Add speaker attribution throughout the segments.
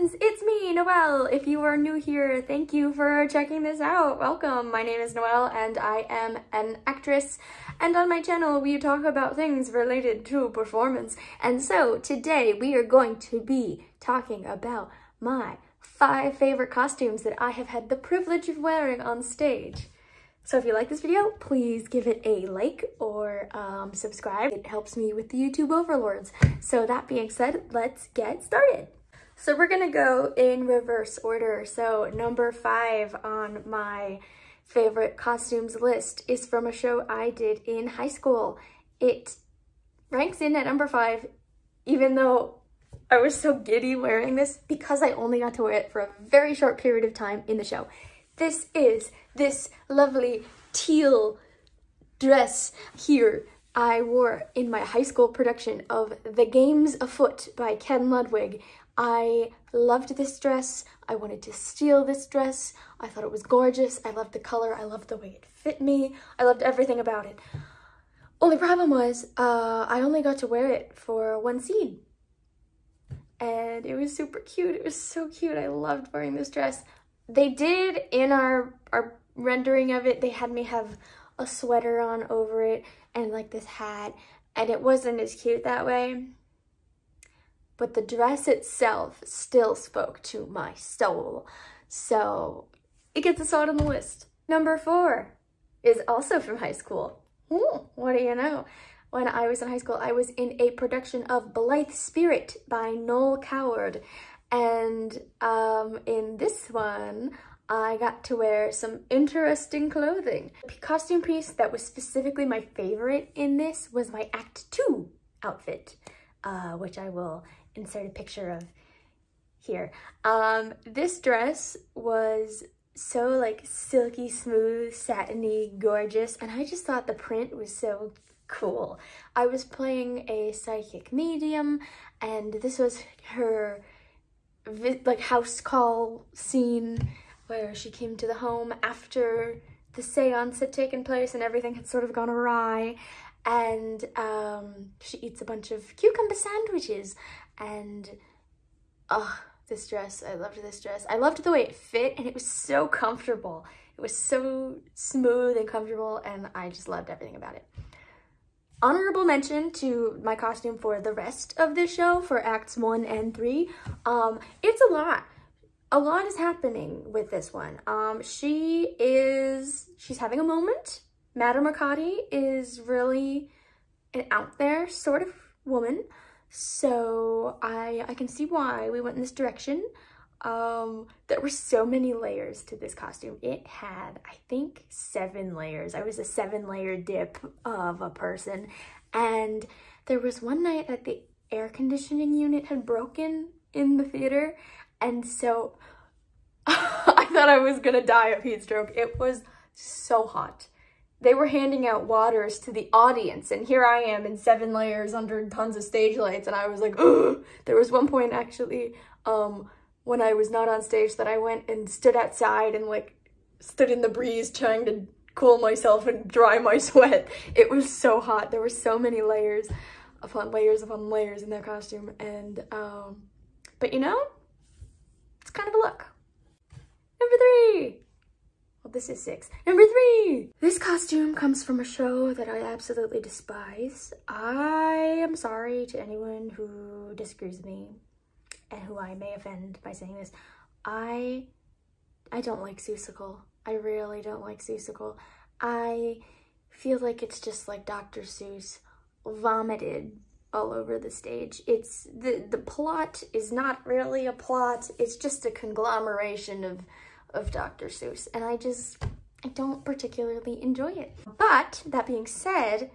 Speaker 1: friends, it's me, Noelle. If you are new here, thank you for checking this out. Welcome. My name is Noelle and I am an actress. And on my channel, we talk about things related to performance. And so today we are going to be talking about my five favorite costumes that I have had the privilege of wearing on stage. So if you like this video, please give it a like or um, subscribe. It helps me with the YouTube overlords. So that being said, let's get started. So we're gonna go in reverse order. So number five on my favorite costumes list is from a show I did in high school. It ranks in at number five, even though I was so giddy wearing this because I only got to wear it for a very short period of time in the show. This is this lovely teal dress here I wore in my high school production of The Games Afoot by Ken Ludwig. I loved this dress. I wanted to steal this dress. I thought it was gorgeous. I loved the color. I loved the way it fit me. I loved everything about it. Only problem was uh, I only got to wear it for one scene. And it was super cute. It was so cute. I loved wearing this dress. They did, in our, our rendering of it, they had me have a sweater on over it and like this hat. And it wasn't as cute that way but the dress itself still spoke to my soul. So it gets a spot on the list. Number four is also from high school. Ooh, what do you know? When I was in high school, I was in a production of Blithe Spirit by Noel Coward. And um, in this one, I got to wear some interesting clothing. The costume piece that was specifically my favorite in this was my Act 2 outfit, uh, which I will insert a picture of here. Um, this dress was so like silky smooth, satiny, gorgeous, and I just thought the print was so cool. I was playing a psychic medium, and this was her like house call scene where she came to the home after the seance had taken place and everything had sort of gone awry and um, she eats a bunch of cucumber sandwiches. And oh this dress i loved this dress i loved the way it fit and it was so comfortable. It was so smooth and comfortable and i just loved everything about it. Honorable mention to my costume for the rest of this show for acts one and three. Um it's a lot. A lot is happening with this one. Um she is she's having a moment madame arcati is really an out there sort of woman so I, I can see why we went in this direction. Um, there were so many layers to this costume. It had, I think, seven layers. I was a seven layer dip of a person. And there was one night that the air conditioning unit had broken in the theater. And so I thought I was gonna die of heat stroke. It was so hot they were handing out waters to the audience and here I am in seven layers under tons of stage lights and I was like, Ugh! there was one point actually um, when I was not on stage that I went and stood outside and like stood in the breeze trying to cool myself and dry my sweat. It was so hot. There were so many layers upon layers upon layers in that costume and um, but you know, it's kind of a look. Number three, well, this is six. Number three! This costume comes from a show that I absolutely despise. I am sorry to anyone who disagrees with me and who I may offend by saying this. I I don't like Seussical. I really don't like Seussical. I feel like it's just like Dr. Seuss vomited all over the stage. It's the the plot is not really a plot. It's just a conglomeration of of Dr. Seuss, and I just, I don't particularly enjoy it. But that being said,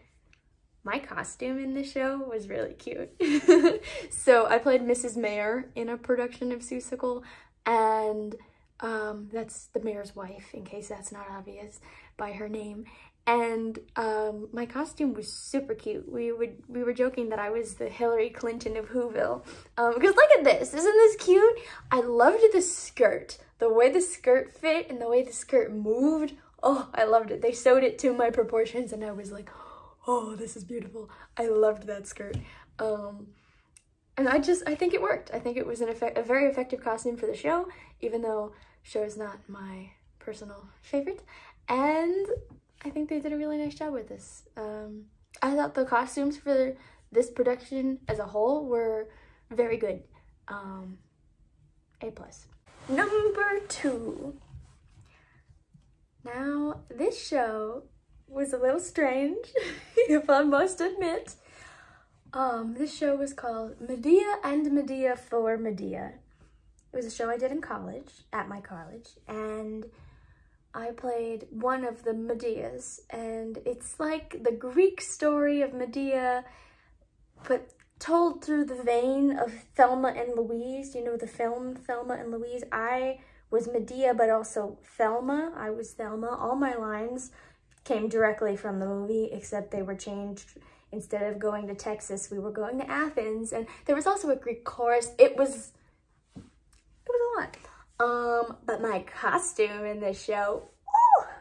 Speaker 1: my costume in the show was really cute. so I played Mrs. Mayor in a production of Seussical, and um, that's the mayor's wife, in case that's not obvious by her name. And um, my costume was super cute. We would we were joking that I was the Hillary Clinton of Whoville. Um, because look at this, isn't this cute? I loved the skirt the way the skirt fit and the way the skirt moved, oh, I loved it. They sewed it to my proportions and I was like, oh, this is beautiful. I loved that skirt. Um, and I just, I think it worked. I think it was an effect, a very effective costume for the show, even though show is not my personal favorite. And I think they did a really nice job with this. Um, I thought the costumes for this production as a whole were very good. Um, a plus. Number two. Now, this show was a little strange, if I must admit. Um, this show was called Medea and Medea for Medea. It was a show I did in college, at my college, and I played one of the Medeas, and it's like the Greek story of Medea, but told through the vein of Thelma and Louise. You know the film Thelma and Louise? I was Medea, but also Thelma. I was Thelma. All my lines came directly from the movie, except they were changed instead of going to Texas, we were going to Athens. And there was also a Greek chorus. It was, it was a lot. Um, but my costume in this show,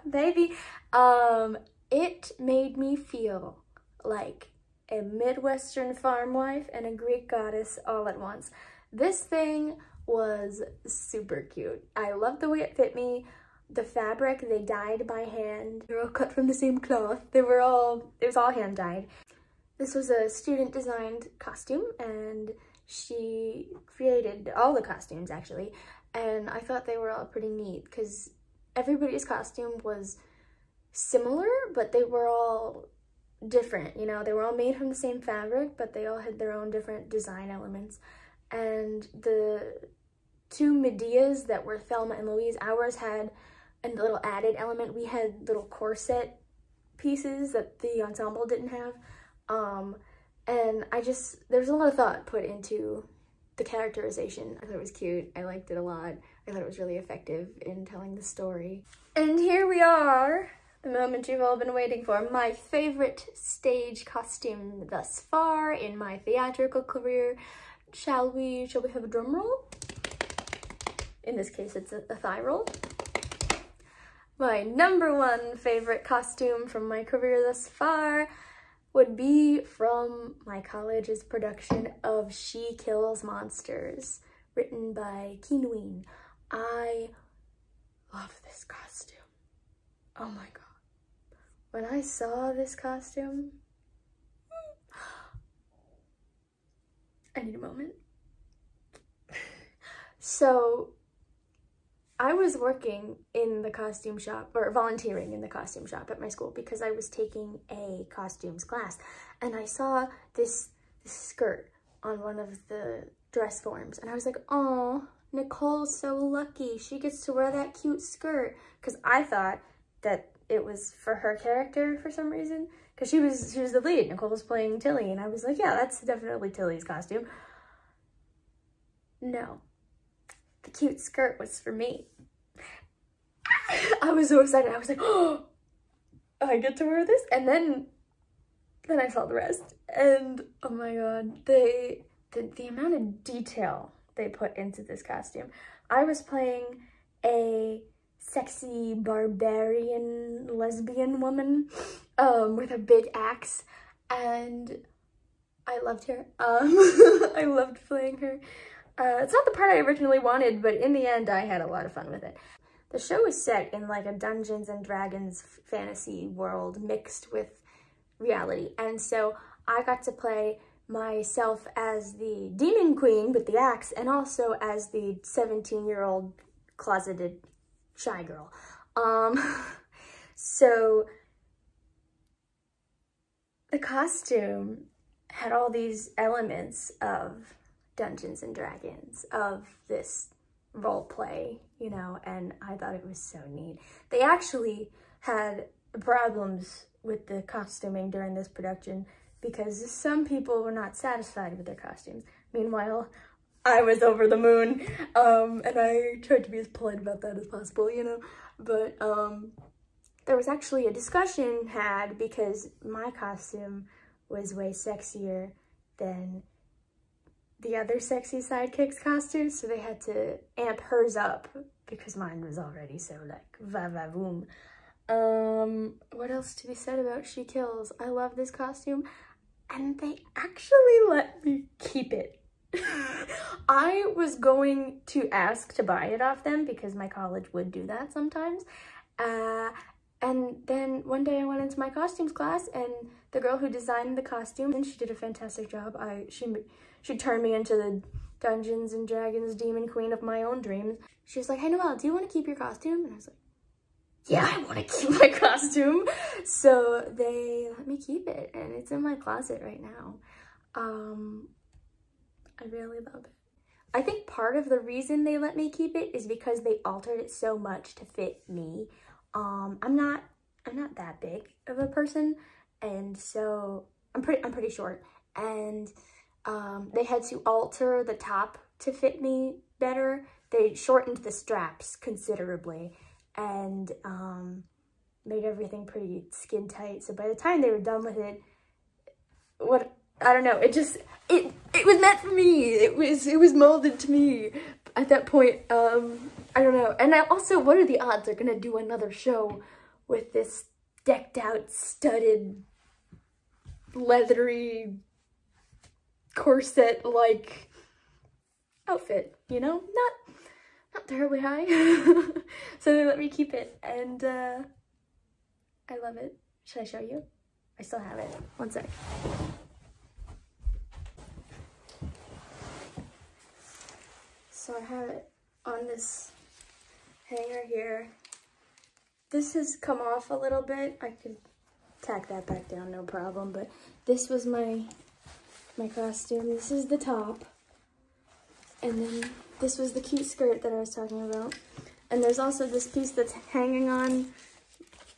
Speaker 1: baby, um, it made me feel like a Midwestern farm wife and a Greek goddess all at once. This thing was super cute. I love the way it fit me. The fabric, they dyed by hand. They were all cut from the same cloth. They were all, it was all hand dyed. This was a student designed costume and she created all the costumes actually and I thought they were all pretty neat because everybody's costume was similar but they were all different you know they were all made from the same fabric but they all had their own different design elements and the two Medeas that were Thelma and Louise ours had a little added element we had little corset pieces that the ensemble didn't have um, and I just, there's a lot of thought put into the characterization. I thought it was cute. I liked it a lot. I thought it was really effective in telling the story. And here we are, the moment you've all been waiting for. My favorite stage costume thus far in my theatrical career. Shall we, shall we have a drum roll? In this case, it's a, a thigh roll. My number one favorite costume from my career thus far would be from my college's production of She Kills Monsters, written by Keen I love this costume. Oh my god. When I saw this costume, I need a moment. so I was working in the costume shop or volunteering in the costume shop at my school because I was taking a costumes class and I saw this, this skirt on one of the dress forms and I was like, oh, Nicole's so lucky. She gets to wear that cute skirt because I thought that it was for her character for some reason because she was she was the lead. Nicole was playing Tilly and I was like, yeah, that's definitely Tilly's costume. No, the cute skirt was for me. I was so excited. I was like, oh, I get to wear this? And then, then I saw the rest. And oh my God, they, the, the amount of detail they put into this costume. I was playing a sexy barbarian lesbian woman um, with a big axe and I loved her. Um, I loved playing her. Uh, it's not the part I originally wanted, but in the end, I had a lot of fun with it. The show is set in like a Dungeons and Dragons fantasy world mixed with reality. And so I got to play myself as the demon queen with the axe and also as the 17 year old closeted shy girl. Um, so the costume had all these elements of Dungeons and Dragons of this role play, you know, and I thought it was so neat. They actually had problems with the costuming during this production because some people were not satisfied with their costumes. Meanwhile, I was over the moon, um, and I tried to be as polite about that as possible, you know, but um, there was actually a discussion had because my costume was way sexier than the other sexy sidekicks costumes, so they had to amp hers up because mine was already so like va va boom. Um, what else to be said about She Kills? I love this costume and they actually let me keep it. I was going to ask to buy it off them because my college would do that sometimes. Uh, and then one day I went into my costumes class and the girl who designed the costume, and she did a fantastic job. I She, she turned me into the Dungeons and Dragons demon queen of my own dreams. She was like, hey Noelle, do you want to keep your costume? And I was like, yeah, I want to keep my costume. So they let me keep it and it's in my closet right now. Um, I really love it. I think part of the reason they let me keep it is because they altered it so much to fit me. Um, I'm not, I'm not that big of a person. And so I'm pretty, I'm pretty short. And um, they had to alter the top to fit me better. They shortened the straps considerably and um, made everything pretty skin tight. So by the time they were done with it, what I don't know, it just it it was meant for me. It was it was molded to me at that point. Um, I don't know. And I also, what are the odds they're gonna do another show with this decked out, studded, leathery corset like outfit? You know, not not terribly high. so they let me keep it and uh, I love it. Should I show you? I still have it. One sec. So I have it on this hanger here. This has come off a little bit. I could tack that back down, no problem. But this was my my costume. This is the top. And then this was the cute skirt that I was talking about. And there's also this piece that's hanging on,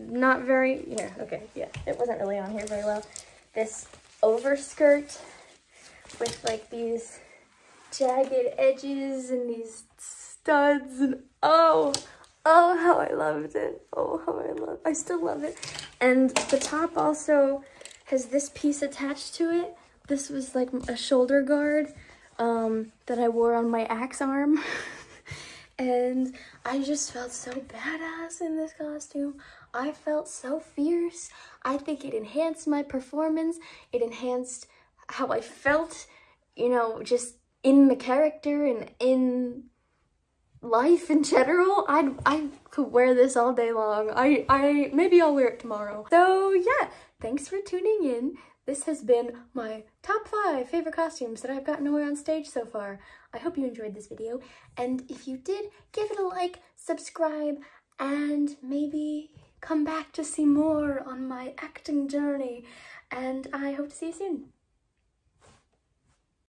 Speaker 1: not very, yeah, okay, yeah, it wasn't really on here very well. This overskirt with like these jagged edges and these studs and oh, oh, how I loved it. Oh, how I love, I still love it. And the top also has this piece attached to it. This was like a shoulder guard um, that I wore on my axe arm. and I just felt so badass in this costume. I felt so fierce. I think it enhanced my performance. It enhanced how I felt, you know, just in the character and in life in general. I I could wear this all day long. I I maybe I'll wear it tomorrow. So yeah, thanks for tuning in. This has been my top five favorite costumes that I've gotten to wear on stage so far. I hope you enjoyed this video, and if you did, give it a like, subscribe, and maybe come back to see more on my acting journey, and I hope to see you soon.